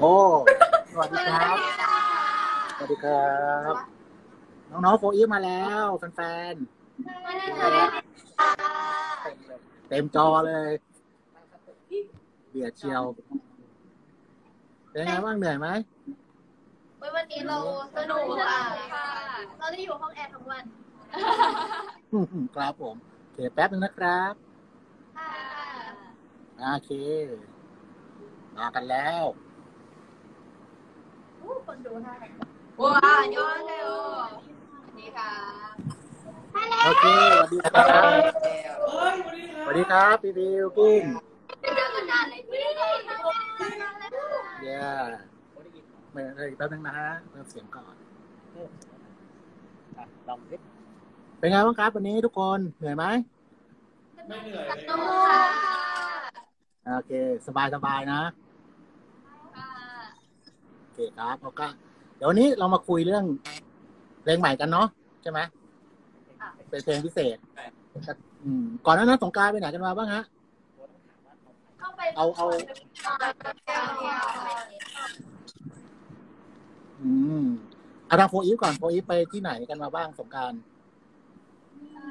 โอ้ สวัสดีครับ สวัสดีครับ น้องๆโฟอีฟมาแล้วแฟนๆ เต็มจอเลยเบียดเชียว เป็นไงบ้างเหนื่อยไหมวันนี้เราสนุกอะ เราได้อยู่ห้องแอร์ทั้งวัน ครับผมโอเคแป๊บนึงนะครับค่ะโอเค มากันแล้วอู้ คนดูห้ว้าย้อดเลยโอ้นี่ค่ะโอเคสวัสดีครับสวัสดีครับพี่บิวกินเป็นเรื่องเลยพี่เย้ไม่เลยแป๊บนึงนะฮะเพิ่มเสียงก่อนลองดิเป็นไงบ้างครับวันนี้ทุกคนเหนื่อยไหมไม่เหนื่อยโอเค สบายสบายนะ เคครับแล้วก็เดี๋ยววันนี้เรามาคุยเรื่องเพลงใหม่กันเนาะใช่ไหมเป็นเพลงพิเศษอืมก่อนหน้านั้นสงกรารไปไหนกันมาบ้างฮะ เข้าไปเอาเอา อืมเอาทางโฟอีฟก่อนโฟอีฟไปที่ไหนกันมาบ้างสงกราร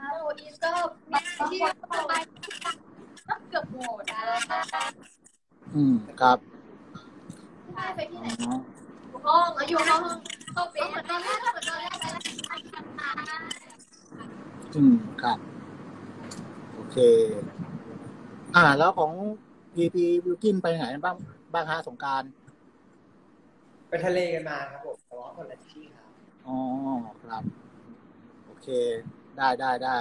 โอ้อีก็มาที่ไปเกือบหมดนะอืมครับ ไปที่ไหน อ๋อ ห้องอยู่ห้องห้องเป็นเหมือนตอนแรกเหมือนตอนแรกไปอืมครับ โอเค อ่า แล้วของพีพีวิวกินไปไหนบ้างบ้างฮะสงกรารไปทะเลกันมาครับผมแต่ว่าคนละที่ครับอ๋อครับ โอเค ได้ได้ได้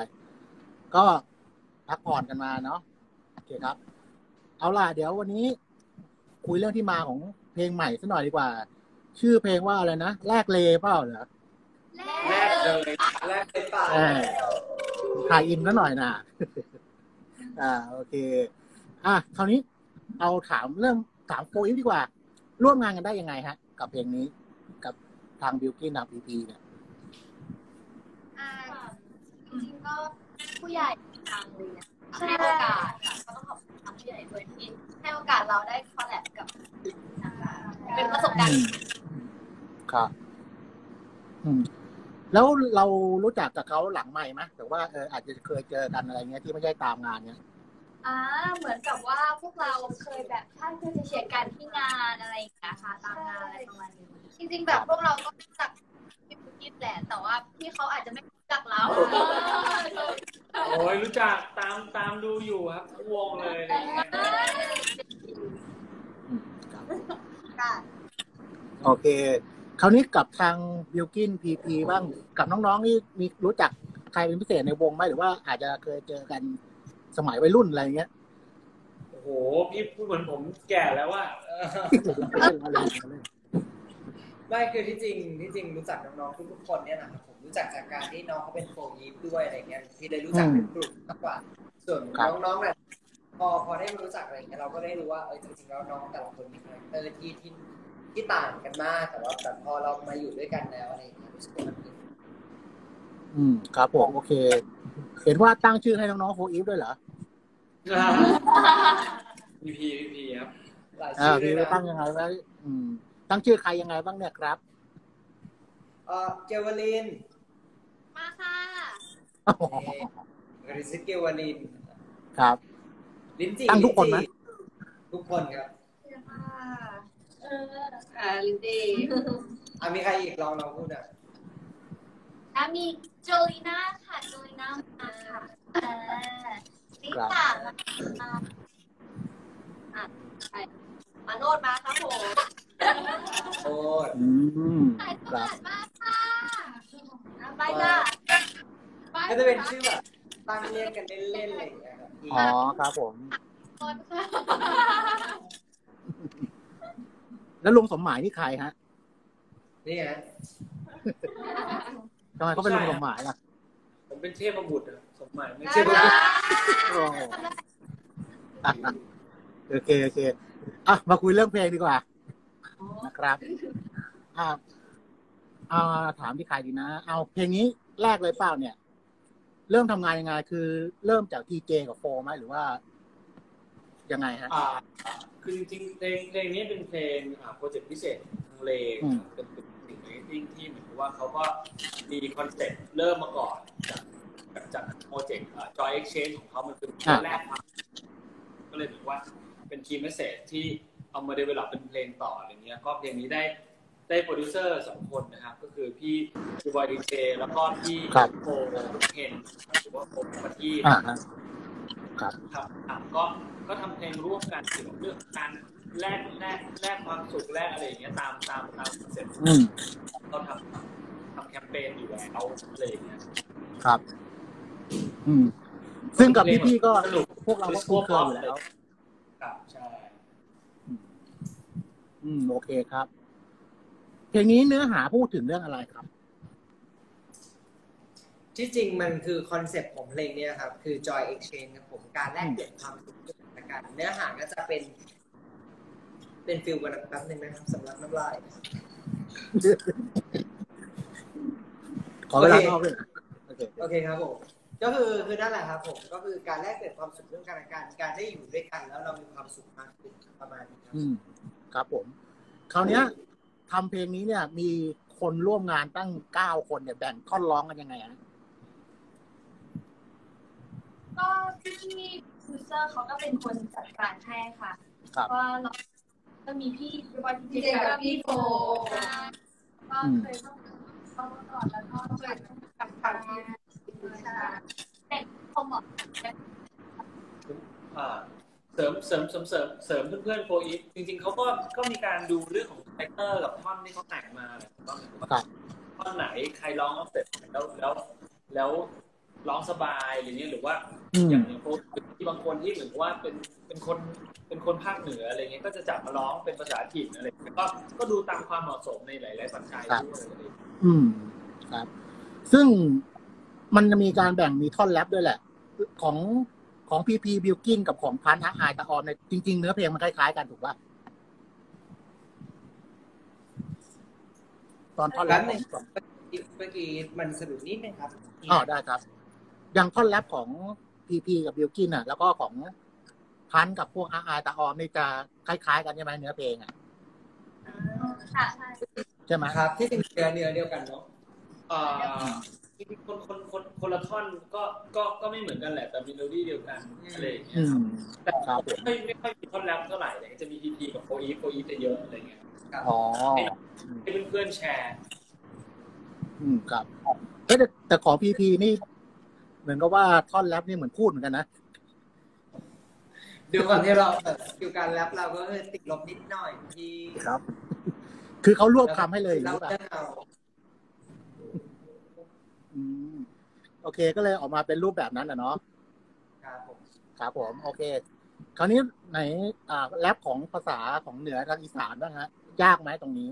ก็พักผ่อนกันมาเนาะโอเคครับ เอาล่ะเดี๋ยววันนี้ คุยเรื่องที่มาของเพลงใหม่สักหน่อยดีกว่า ชื่อเพลงว่าอะไรนะแลกเลเปล่าเหรอแรกเลยแรกเลยป่าเออถ่ายอินซะหน่อยนะอ่าโอเค อะคราวนี้เอาถามเรื่องถามโฟอีฟดีกว่า ร่วมงานกันได้ยังไงฮะ กับเพลงนี้กับทางบิวกิ้นทางพีพีเนี่ยอ่าจริงๆก็ผู้ใหญ่ทางเลยนะให้โอกาสค่ะก็ต้องขอบคุณทางผู้ใหญ่ด้วยที่ให้โอกาสเราได้คอลแลบกับนะคะเป็นประสบการณ์ ครับ อืม แล้วเรารู้จักกับเขาหลังใหม่ไหมแต่ว่าเอออาจจะเคยเจอกันอะไรเงี้ยที่ไม่ใช่ตามงานเนี้ยอ่าเหมือนกับว่าพวกเราเคยแบบท่านเพื่อจะเชียร์กันที่งานอะไรอย่างเงี้ยค่ะตามงานอะไรประมาณนี้จริงๆแบบพวกเราก็รู้จักพี่ปุ๊กกิ๊บแหละแต่ว่าพี่เขาอาจจะไม่รู้จักเราโอ้ยรู้จักตามตามดูอยู่ครับทั้งวงเลยอะไรอย่างเงี้ยอืมครับค่ะ โอเค คราวนี้กับทางบิวกิ้นพีพีบ้างกับน้องๆนี่มีรู้จักใครเป็นพิเศษในวงไหมหรือว่าอาจจะเคยเจอกันสมัยวัยรุ่นอะไรเงี้ยโอ้โหพี่พูดเหมือนผมแก่แล้วว่าไม่คือที่จริงที่จริงรู้จักน้องๆทุกๆคนเนี่ยนะครับผมรู้จักจากการที่น้องเขาเป็น4EVE ด้วยอะไรเงี้ยที่ได้รู้จักเป็นกลุ่มมากกว่า ส่วนครับน้องๆเนี่ยพอพอได้มารู้จักอะไรเงี้ยเราก็ได้รู้ว่าเออจริงๆแล้วน้องแต่ละคนมี character ที่ที่ ที่ต่างกันมากแต่ว่าแบบพอเรามาอยู่ด้วยกันแล้วอะไรเงี้ยรู้สึกว่ามันเป็นอืมครับผมโอเค เห็นว่าตั้งชื่อให้น้องๆ4EVE ด้วยเหรอพีพีพีพีครับหลายอ่าชื่อพี่ด้วยไปนะตั้งยังไงไว้อืมตั้งชื่อใครยังไงบ้างเนี่ยครับ เอ่อเกวลิน มาค่ะเอริสเกวลิน ครับ ลินจีตั้งทุกคนไหมลิ้จีทุกคนครับ เอออ่าลินดี้อะมีใครอีกลองลองพูดอะแล้วมีโจลิน่าค่ะโจลิน่ามาค่ะเออลิซ่ามาค่ะมาโนดมาครับผมโอ้ยอืมใส่สครัวับสดมากค่ะอะไปค่ะไปก็จะเป็นชื่อแบบตั้งเรียกกันเล่นๆอะไรอย่างเงี้ยครับอ๋อครับผมคนค่ะ แล้วลุงสมหมายนี่ใครฮะนี่ไงทำไมเขาเป็นลุงสมหมายล่ะ ผมเป็นเทพบุตรอะสมหมายไม่เชื่ใช่อโอ้อะโอเคโอเคอะมาคุยเรื่องเพลงดีกว่า นะครับอ่าอ่าถามที่ใครดีนะ เอาเพลงนี้แรกเลยเปล่าเนี่ย เริ่มทำงานยังไง คือ เริ่มจากทีเจกับโฟร์ไหมหรือว่า ยังไงฮะอ่า คือจริงๆเพลงเพลงนี้เป็นเพลงอ่า project พิเศษของทาง Lay's อืมเป็นเป็นสิ่ง marketing ที่เหมือนกับว่าเขาก็มี concept เริ่มมาก่อน จากจากจาก project Joy Exchange ของเขามันคือเรื่องแรกครับก็เลยเหมือนว่าเป็น key message ที่เอามา develop เป็นเพลงต่ออะไรเงี้ยก็เพลงนี้ได้ได้โปรดิวเซอร์สองคนนะครับ ก็คือพี่จูบอยดีเจแล้วก็พี่ครับโคเฮนหรือว่าโคมาที่อ่าฮะ ครับครับครับก็ก็ทำเพลงร่วมกันเกี่ยวกับเรื่องการแลกแลกแลกความสุขแลกอะไรอย่างเงี้ยตามตามตาม concept อืมเราทำทำแคมเปญอยู่แล้วอะไรอย่างเงี้ยครับ อืม ซึ่งกับพี่ๆก็สนุกพวกเราก็คุ้นเคยอยู่แล้วครับใช่อืมโอเคครับเพลงนี้เนื้อหาพูดถึงเรื่องอะไรครับ ที่จริงมันคือ concept ของเพลงเนี้ยครับ คือ joy exchange ครับผมการแลกเปลี่ยนความสุขและกัน เนื้อหาก็จะเป็น เป็น feel กันแป๊บนึงนะครับสำหรับน้ำลาย ขอเวลาโอเคนอกด้วยนะโอเคโอเคครับผมก็คือคือนั่นแหละครับผมก็คือการแลกเปลี่ยนความสุขเรื่องกันและกันการได้อยู่ด้วยกันแล้วเรามีความสุขมากขึ้นประมาณนี้ครับอืมครับผม คราวเนี้ยทำเพลงนี้เนี่ย มีคนร่วมงานตั้งเก้าคนเนี่ยแบ่งท่อนร้องกันยังไงอะ ก็พี่ที่ยูเซอร์เขาก็เป็นคนจัดการให้ค่ะครับว่าเราก็มีพี่พี่บอยพี่พี่เจเจกักับบพี่พี่โฟโฟก็เคยต้องต้องมาก่อนแล้วก็เคยต้องกับทางใช่แต่พอเหมาะอ่าเสริมเสริมเสริมเสริมเสริมเพื่อนๆโฟอีฟจริง ๆเขาก็ก็มีการดูเรื่องของคาแรคเตอร์กับท่อนที่เขาแต่งมาแหละว่าเหมือนกับครัว่าบท่อนไหนใครร้องเสร็จแล้วแล้ว แล้วร้องสบายอะไรเงี้ยหรือว่า อืมอย่างอย่างโฟที่บางคนที่เหมือนกับว่าเป็นเป็นคนเป็นคนภาคเหนืออะไรเงี้ยก็จะจับมาร้องเป็นภาษาถิ่นอะไรเงี้ยก็ก็ดูตามความเหมาะสมในหลายๆปัจจัยด้วยอะไรเงี้ยอืมครับ ซึ่งมันจะมีการแบ่งมีท่อนแรปด้วยแหละ ของของพีพีบิวกินกับของพันธ์อาอายตะออนในยจริง ๆ เนื้อเพลงมันคล้ายๆกันถูกป่ะตอนท่อนแรแป๊ปบขนึองงเมื่อกี้มันสะดุดนิดนึงครับอ๋อได้ครับ อย่างท่อนแรปของ พีพีกับบิวกินอะ แล้วก็ของพันธ์กับพวกอาอายตะออมนี่จะคล้ายๆ กันใช่ไหมเนื้อเพลงอะค่ะใช่ใช่ไหมครับ ที่จริงเนื้อเนื้อเดียวกันเนาะอ่าคนคนคนคนละท่อนก็ก็ก็ไม่เหมือนกันแหละแต่มีเมโลดี้เดียวกันอะไรอย่างเงี้ยอืมแต่ครับผมไม่ไม่ค่อยมีท่อนแรปเท่าไหร่เลยจะมีพีพีกับ4EVE 4EVE จะเยอะอะไรเงี้ยอ๋อให้เพื่อนๆแชร์ อืมครับเฮ้ยแต่แต่ของพีพีนี่ เหมือนกับว่าท่อนแรปนี่เหมือนพูดเหมือนกันนะดูก่อนที่เราแบบดูการแรปเราก็คือติดลบนิดหน่อยที่ครับ คือเขารวบคำให้เลยหเรารือเปล่าเรื่องเอาอืมโอเคก็เลยออกมาเป็นรูปแบบนั้นแหละเนาะครับผมครับผมโอเค คราวนี้ไหน อ่าแรปของภาษาของเหนือทางอีสานบ้างฮะยากไหมตรงนี้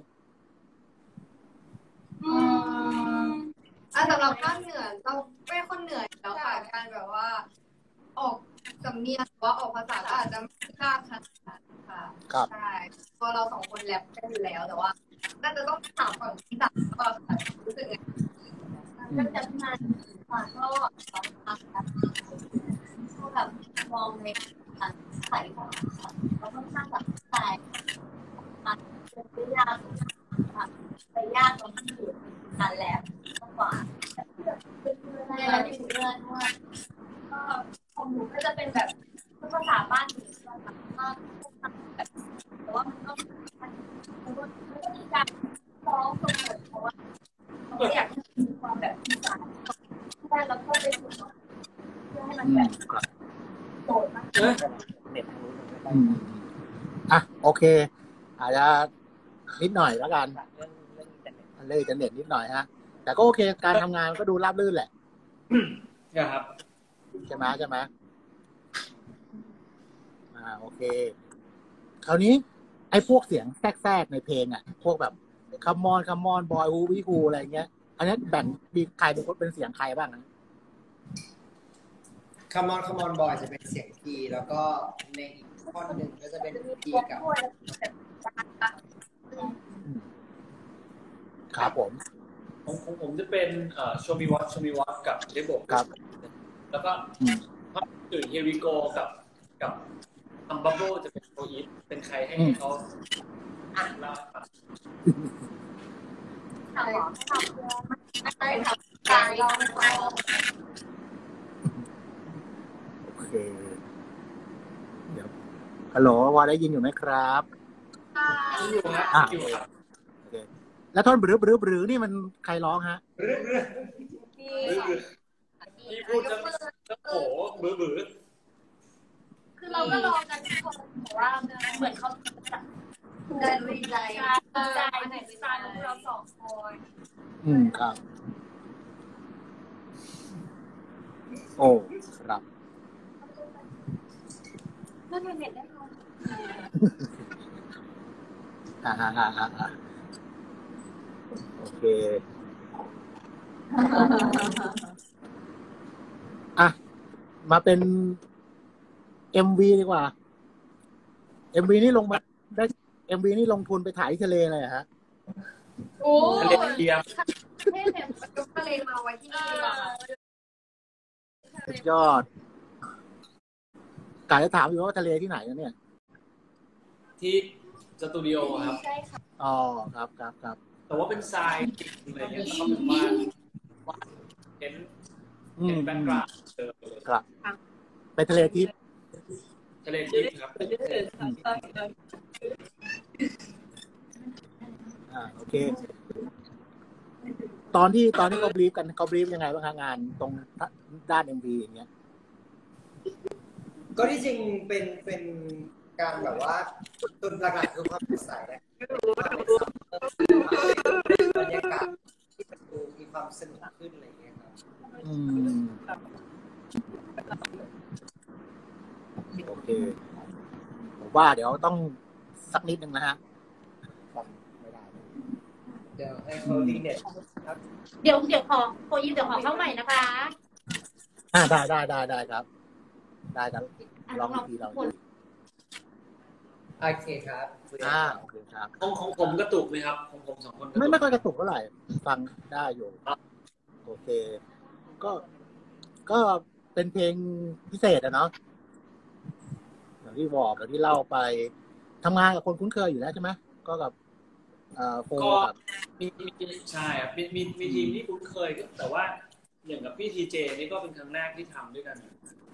อืม อะสำหรับภาคเหนือเราเป็นคนเหนืออยู่แล้วค่ะการแบบว่า ออกสำเนียงหรือว่าออกภาษาก็อาจจะไม่ยากขนาดนั้นค่ะครับ ใช่เพอเราสองคนแรปกันอยู่แล้วแต่ว่าน่าจะต้องถามฝั่งที่สามว่าค่ะรู้สึกไงก็จะมาค่ะก็ก็แบบมองในการใส่ของเราค่อนข้างแบบใส่เป็นยากไปยากตรงที่อยู่ การแลบมากกว่าเพื่อนๆแล้วที่เพื่อนด้วยก็ของหนูก็จะเป็นแบบภาษาบ้านหนูภาษาบ้านแบบแต่ว่ามันก็มันมันก็มีการร้องสดๆเพราะว่าเขาอยากมีความแบบอีสานแค่แล้วก็ไปฝึกเพื่อให้มันแบบโดดมากเอ้ยอืมอะโอเค อาจจะนิดหน่อยแล้วกัน เรื่องอินเทอร์เน็ตนิดหน่อยฮะ แต่ก็โอเคการทำงานก็ดูราบรื่นแหละนะครับใช่ไหมใช่ไหมอ่าโอเค คราวนี้ ไอ้พวกเสียงแทรกๆในเพลงอะ พวกแบบคัมมอนคัมมอนบอยฮูวิฮูอะไรเงี้ย อันนี้แบ่งมีใครเป็นคนเป็นเสียงใครบ้างนะคามอนคามอนบอยจะเป็นเสียงทีแล้วก็ในอีกท่อนหนึ่งก็จะเป็นทีกับ ครับผมของของผมจะเป็นเอ่อโชมิวอตโชมิวอตกับเดโบครับ แล้วก็อืมท่อนอื่นเฮริโกกับกับทัมบับเบิลจะเป็นโฟอีฟเป็นเป็นใครให้อืมเขาอะเล่าให้ฟังทำหรอทำเพื่อไม่ได้ทำการลองลองโอเคเดี๋ยวฮัลโหลวอได้ยินอยู่ไหมครับ อยู่ครับอะอยู่ครับโอเค แล้วท่อนบรือบรือบรือนี่มันใครร้องฮะเรื่อยที่ๆเรื่อยๆพี่พูดจะจะโอ้โหบื้อบื้อคือเราก็ลองกันทุกคนแต่ว่าเหมือนเขาเดินวิจัยใจในวิจัยของเราสองคนอืมครับ โอ้ครับเมื่อเน็ตได้ไหมอ่าอ่าอ่าอ่าอ่าโอ เคอะมาเป็น MV ดีกว่า MV นี่ลงมาได้ MV นี่ลงทุนไปถ่ายที่ทะเลเลยเหรอฮะโอ้ทะเลเทียมให้เห็นยกทะเลมาไว้ที่นี่ดีกว่าค่ะสุดยอดกายจะถามอยู่ว่าทะเลที่ไหนนะเนี่ย ที่สตูดิโอครับใช่ค่ะอ๋อ ครับครับครับ แต่ว่าเป็นทรายจริงๆอะไรเงี้ยเขาเป็นว่าว่าเห็นอืเห็นมแบ็คกราวด์เจอเลยครับไปทะเลทิพย์ทะเลทิพย์ครับอ่าโอเค ตอนที่ตอนที่เขาบรีฟกันเขาบรีฟยังไงบ้างคะงานตรงด้าน MV อย่างเงี้ยก็ที่จริงเป็นเป็น การแบบว่าตุนหลักๆคือความสดใสนะบรรยากาศที่มันดูมีความสนุกขึ้นอะไรอย่างเงี้ยครับอืมโอเคผมว่าเดี๋ยวต้องสักนิดนึงนะฮะเดี๋ยวให้เขาดีเน็ตครับเดี๋ยวเดี๋ยวขอโคยิมเดี๋ยวขอเข้าใหม่นะคะอ่าได้ได้ได้ได้ครับ ได้ครับลองอีกทีลองอีกที โอเคครับคุยกันอ่าต่อโอเคครับของของผมกระตุกไหมครับ ของผมสองคนกระตุกไม่ไม่ค่อยกระตุกเท่าไหร่ฟังได้อยู่โอเค ก็ก็เป็นเพลงพิเศษอะเนาะอย่างที่บอกอย่างที่เล่าไปทำงานกับคนคุ้นเคยอยู่แล้วใช่ไหมก็กับเอ่อโฟก็กับมีมีใช่ครับมีมีมีทีมที่คุ้นเคยก็แต่ว่าอย่างกับพี่ทีเจนี่ก็เป็นครั้งแรกที่ทำด้วยกัน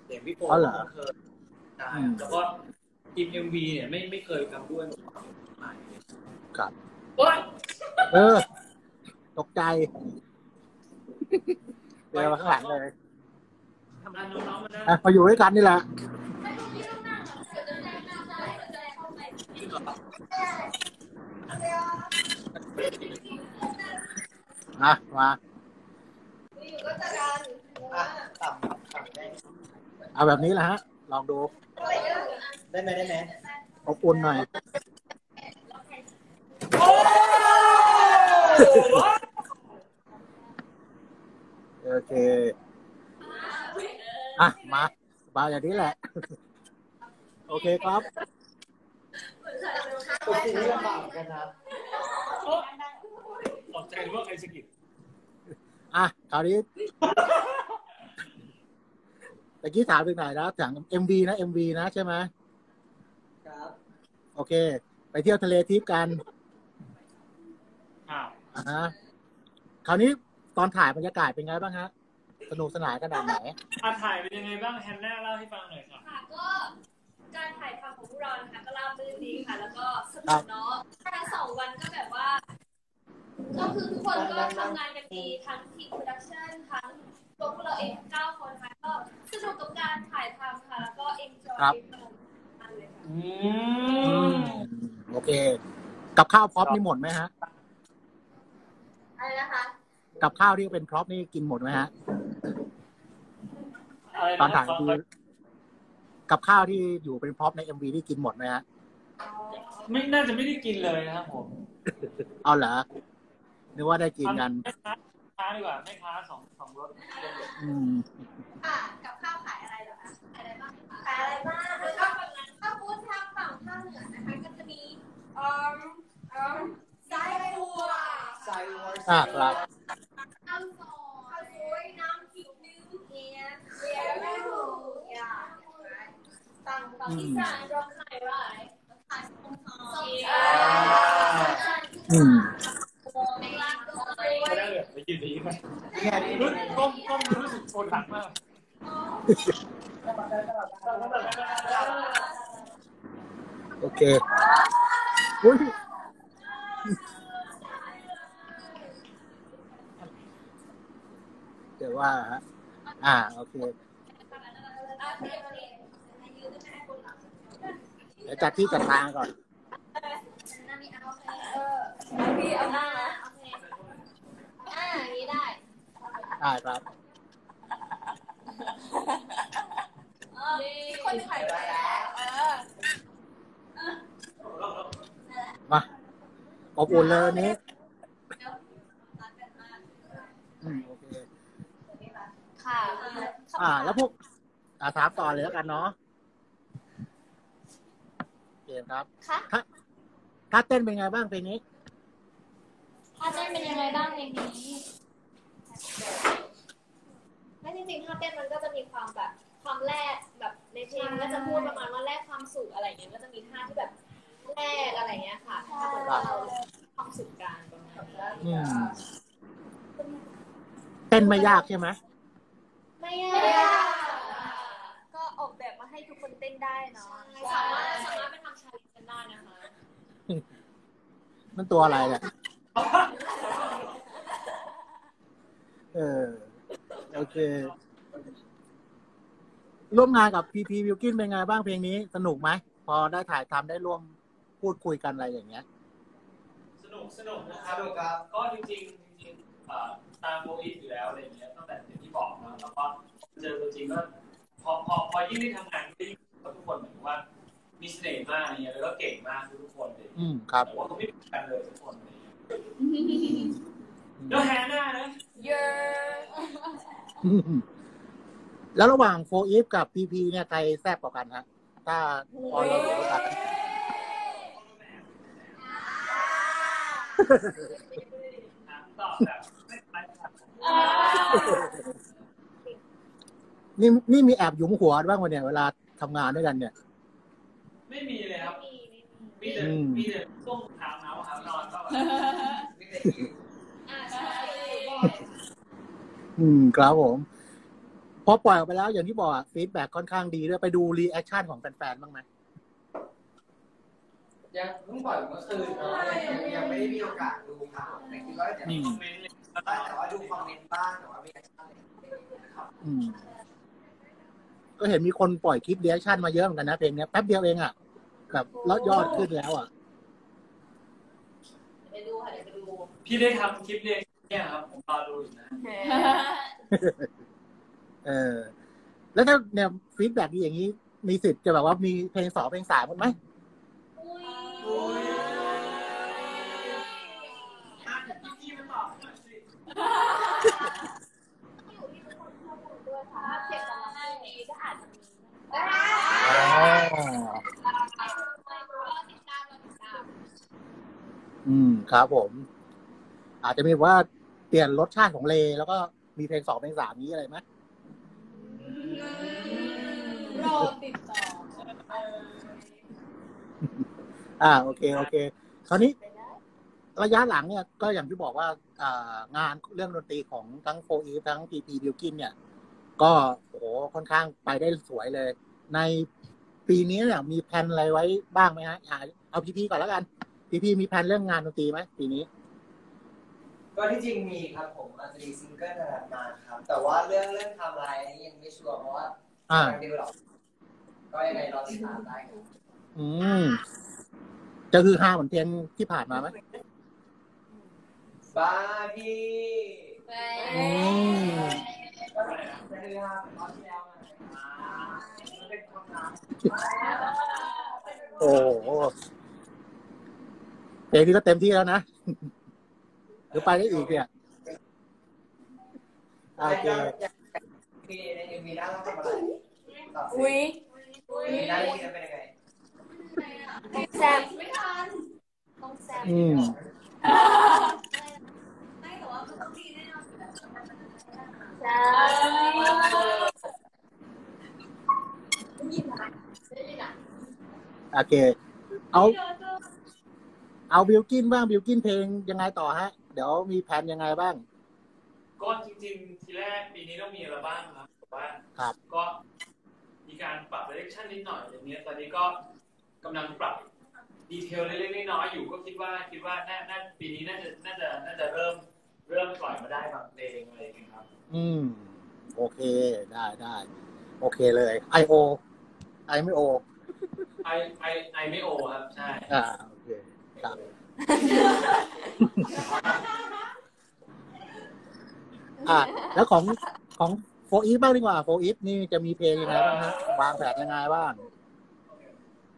อย่างพี่โปอ๋อเหรอก็คุ้นเคยใช่อืมแล้วก็ ทีมเอ็มวีเนี่ยไม่ไม่เคยทำด้วยมาก่อนใหม่ครับโอ๊ยเออ ตกใจเดินมาข้างหลังเลยทำงานน้องๆมานะอะมาอยู่ด้วยกันนี่แหละอะมาอยู่ก็จัดการอะต่ำต่ำได้เอาแบบนี้แหละฮะ ลองดู ได้ไหมได้ไหมอบอุ่นหน่อย โอเค อะ มามาอย่างนี้แหละ โอเคครับตัวจริงนี่ลำบากเหมือนกันครับตกใจว่าใครสะกิดอะ คราวนี้ ตะกี้ถามไปไหนแล้วถาม MV นะ MV นะใช่ไหมครับ โอเค ไปเที่ยวทะเลทิพย์กันอ้าวอ่าฮะคราวนี้ตอนถ่ายบรรยากาศเป็นไงบ้างฮะ สนุกสนานขนาดไหนอาถ่ายเป็นยังไงบ้างแฮนน่าเล่าให้ฟังหน่อยค่ะค่ะก็การถ่ายทำของพวกเรานะคะก็ราบรื่นดีค่ะ แล้วก็สนุกเนาะทั้งสองวันก็แบบว่า ก็คือทุกคนก็ทำงานกันดีทั้งทีม production ทั้ง ตัวพวกเราเองทั้งเก้าคนค่ะก็สนุกกับการถ่ายทำค่ะแล้วก็ enjoy ครับกันเลยค่ะอือืมมโอเค กับข้าว prop นี่หมดไหมฮะ อะไรนะคะกับข้าวที่เป็น prop นี่กินหมดไหมฮะ อะไรตอนนะถ่ายขอดีขอกับข้าวที่อยู่เป็น prop ใน MV ที่กินหมดไหมฮะ ไม่น่าจะไม่ได้กินเลยนะครับผมเอาเหรอนึกว่าได้กินกันแม่ ค้าค้าดีกว่าแม่ค้าสองสองรถอืมค่ะกับข้าวขายอะไรเหรอคะขายอะไรบ้างคะขายอะไรบ้างแล้วก็ถ้าพูดทางฝั่งภาคเหนือนะคะก็จะมีเอ่อเอ่อไส้บัวไซวอร์อ่าครับน้ำซอสข้าวสวยน้ำพริกนึ่งเอียนเรียไม่รู้อย่าต่างต่างอีสานเราขายอะไรขายสมอืมไม่ได้เลยไปยืนดีไหม เนี่ยนี่รู้ก้มก้มรู้สึกปวดหลังมากโอเคอุ้ยเดี๋ยวว่าฮะอ่า โอเคเดี๋ยวจัดที่จัดทางก่อนพี่เอาหน้าอย่างนี้ได้ ได้ครับคนถ่ายไปแล้วเออมาอบอุ่นเลยวันนี้อืมโอเคค่ะอ่า แล้วพวกอ่าถามต่อเลยแล้วกันเนาะเกมครับค่ะถ้าถ้าเต้นเป็นไงบ้างเพลงนี้ท่าเต้นเป็นยังไงบ้างเพลงนี้ไม่จ ริงๆท่าเต้นมันก็จะมีความแบบความแรกแบบในเพลงก็จะพูดประมาณว่าแรกความสุขอะไรเงี้ยก็จะมีท่าที่แบบแรกอะไรเงี้ยค่ะถ้าเกิดว่าเราความสุขกันประมาณนี้อืมเต้นไม่ยากใช่ไหมไม่ยากก็ออกแบบมาให้ทุกคนเต้นได้เนาะสามารถสามารถไปทำ challenge กันได้นะคะ มันตัวอะไรเนี่ย เออ โอ เค ร่วมงานกับพีพีบิวกิ้นเป็นไงบ้างเพลงนี้ สนุกไหม พอได้ถ่ายทำได้ร่วมพูดคุยกันอะไรอย่างเงี้ย สนุกสนุกนะครับก็จริงๆจริงๆเอ่อตามโบอิทอยู่แล้วอะไรอย่างเงี้ยตั้งแต่อย่างที่บอกนะแล้วก็เจอตัวจริงก็พอพอพอยิ่งได้ทำงานก็ยิ่งกับทุกคนเหมือนกับว่ามีเสน่ห์มากอะไรเงี้ยแล้วก็เก่งมากทุกคนเลยอืมครับแต่ว่าเขาไม่เหมือนกันเลยทุกคนอะไรเงี้ยแล้วแฮนน่านะเยอะ แล้วระหว่างโฟอีฟกับพีพีเนี่ยใครแซ่บกว่ากันฮะถ้าพอเราเหลือกันถามตอบแบบไม่ไม่ครับนี่นี่มีแอบหยุมหัวบ้างวันเนี่ยเวลาทำงานด้วยกันเนี่ย ไม่มีเลยครับมีแต่อืมมีแต่ช่วงหาวหนาวหาวนอนก็แบบไม่ได้ยินอ่าใช่ อืมครับผมพอปล่อยออกไปแล้วอย่างที่บอก feedback ค่อนข้างดีด้วยไปดู reaction ของแฟนๆบ้างไหมยังเพิ่งปล่อยเมื่อคืนเนาะยังยังไม่ได้มีโอกาสดูครับแต่คิดว่าเดี๋ยวอืมคอมเมนต์เลยแต่ว่าดูคอมเมนต์บ้างแต่ว่ามีแอคชั่นอะไรครับอืม ก็เห็นมีคนปล่อยคลิป reaction มาเยอะเหมือนกันนะเพลงเนี้ยแป๊บเดียวเองอะแบบแล้วยอดขึ้นแล้วอะไปดูค่ะเดี๋ยวไปดู พี่ได้ทำคลิปเรียน เนี่ยครับผมรอดูอยู่นะเออ แล้วถ้าเนี่ยฟีดแบ็ดีอย่างนี้ มีสิทธิ์จะแบบว่ามีเพลงสองเพลงสามกันไหมอุ้ยพี่มันตอบหน่อยสิอยู่ที่ทุกคนชอบดูด้วยค่ะถ้าเสียงตอบรับดีก็อาจจะมีอ๋อรอติดตามรอติดตามอืม ครับผม อาจจะมีว่า เปลี่ยนรสชาติของเล แล้วก็มีเพลงสองเพลงสามนี้อะไรไหมรอติดต่ออ่าโอเคโอเค คราวนี้ระยะหลังเนี่ยก็อย่างที่บอกว่าอ่างานเรื่องดนตรีของทั้งโฟอีทั้งพีพีบิวกินเนี่ย ก็โอ้โหค่อนข้างไปได้สวยเลย ในปีนี้เนี่ยมีแผนอะไรไว้บ้างไหมฮะอ่าเอาพีพีก่อนแล้วกันพีพีมีแผนเรื่องงานดนตรีไหมปีนี้ ก็ที่จริงมีครับผมอาจจะมีซิงเกิลถัดมาครับ แต่ว่าเรื่องเรื่องไทำลายอันนี้ยังไม่ชัวร์เพราะว่าอ่ากำลังดีลหรอกก็ยังไงรอติดตามได้ครับอืม จะคือฮาเหมือนเพลงที่ผ่านมาไหมบ้าพี่ไปอืมก็จะคือฮาเหมือนรอบที่แล้วไงอ่ามันเป็นความรักโอ้โหเพลงนี้ก็เต็มที่แล้วนะ หรือไปได้อีกเนี่ยโอเคพี่ในเอ็มวีหน้าต้องทำอะไรตอบสิอุ้ยมีหน้าที่จะเป็นยังไงแซมไม่ทันต้องแซมอืมไม่แต่ว่ามันต้องดีแน่นอนอยู่แล้วแซมได้ยินอะโอเค เอา เอาบิวกินบ้างบิวกินเพลงยังไงต่อฮะ เดี๋ยวมีแผนยังไงบ้าง ก็จริงๆ ทีแรกปีนี้ต้องมีอะไรบ้างครับแต่ว่าครับก็มีการปรับ direction นิดหน่อยอย่างเนี้ยตอนนี้ก็กำลังปรับดีเทลเล็กๆน้อยๆอยู่ก็คิดว่าคิดว่าน่าน่าปีนี้น่าจะน่าจะน่าจะเริ่มเริ่มปล่อยมาได้บางเพลงอะไรอย่างเงี้ยครับ อืม โอเคได้ได้โอเคเลยไอโอไอไม่โอไอไอไอไม่โอครับ ใช่อ่าโอเคครับ อ่าแล้วของของ 4EVE บ้างดีกว่า 4EVE นี่จะมีเพลงยังไงบ้างฮะวางแผนยังไงบ้าง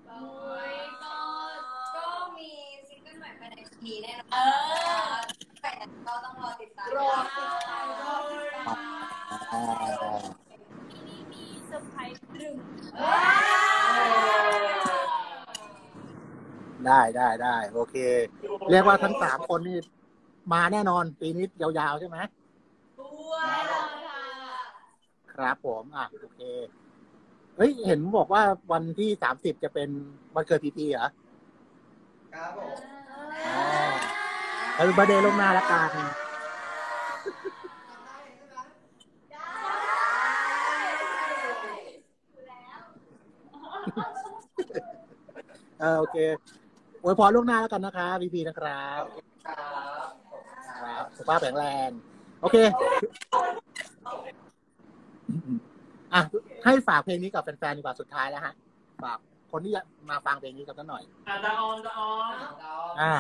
โอ้ยก็ก็มีซิงเกิลใหม่ภายในปีนี้แน่นอนเออแต่ก็ต้องรอติดตามรอติดตามรอติดตามอ๋อปีนี้มีเซอร์ไพรส์ดึง ได้ได้ได้โอเค เรียกว่าทั้งสามคนนี่มาแน่นอน ปีนี้ยาวๆใช่ไหมตัวค่ะครับผมอะโอเค เฮ้ย เห็นบอกว่าวันที่สามสิบจะเป็นวันเกิดพีพีเหรอ ครับผมอ๋อแล้วบัเดย์ลวงหน้าละกันเออโอเค อวยพรล่วงหน้าแล้วกันนะคะพีพีนะครับครับครับสุขภาพแข็งแรงโอเค อะ ให้ฝากเพลงนี้กับแฟนๆดีกว่าสุดท้ายแล้วฮะ ฝากคนที่มาฟังเพลงนี้กันสักหน่อยอะตาออมตาออมอ่า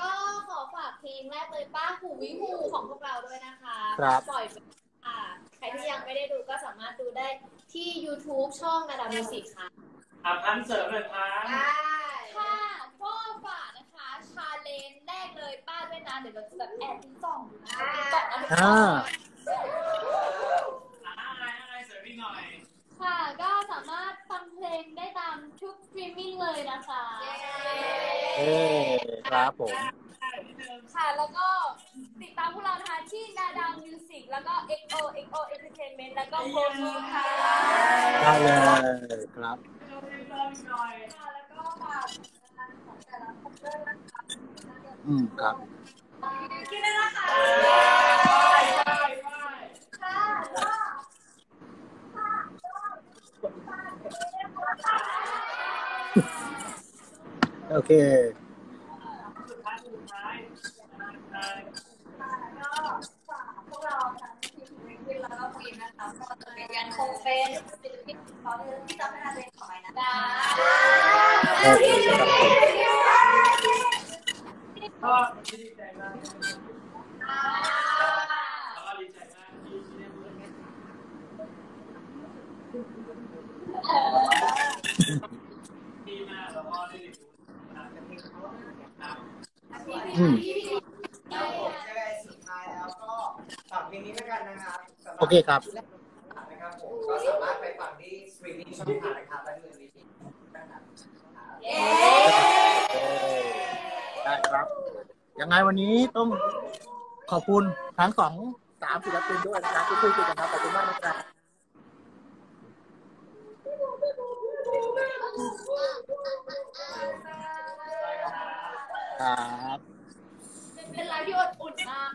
ก็ขอฝากเพลงแลกเลยปะหูวิหูของพวกเราด้วยนะคะครับปล่อยไปค่ะ ใครที่ยังไม่ได้ดูก็สามารถดูได้ที่ YouTube ช่อง Nadao Music ค่ะ อะพั้นช์เสริมเลยพั้นช์ได้ค่ะก็ฝากนะคะ challenge แลกเลยปะด้วยนะ เดี๋ยวเราจะแบบแอบดูส่องดูนะก่อนนะทุกคอ่านอะอะไรอะไรเสริมอีกหน่อยค่ะก็สามารถฟังเพลงได้ตามทุกสตรีมมิ่งเลยนะคะ เอ้ครับผมค่ะ แล้วก็ติดตามพวกเรานะคะที่นาดามิวสิกแล้วก็ XO XO Entertainment แล้วก็โฟนูค่ะ ได้เลยครับ ค่ะแล้วก็ฝากงานของแต่ละคนด้วยนะคะอืมครับคิดด้วยนะค่ะโอเค ยังคงเป็นศิลปินขอเดินที่จำไม่ได้เลยขอไปนะได้โอเคครับผมก็ดีใจมากแล้วก็ดีใจมากที่ได้พูดเนี่ยดีมากแล้วก็ได้ดูนะครับอืมครับ ยังไงวันนี้ต้องขอบคุณทั้งสองสามศิลปินด้วยนะครับที่คุยกันครับขอบคุณมากนะครับครับเป็นไรที่อดอุ่นมาก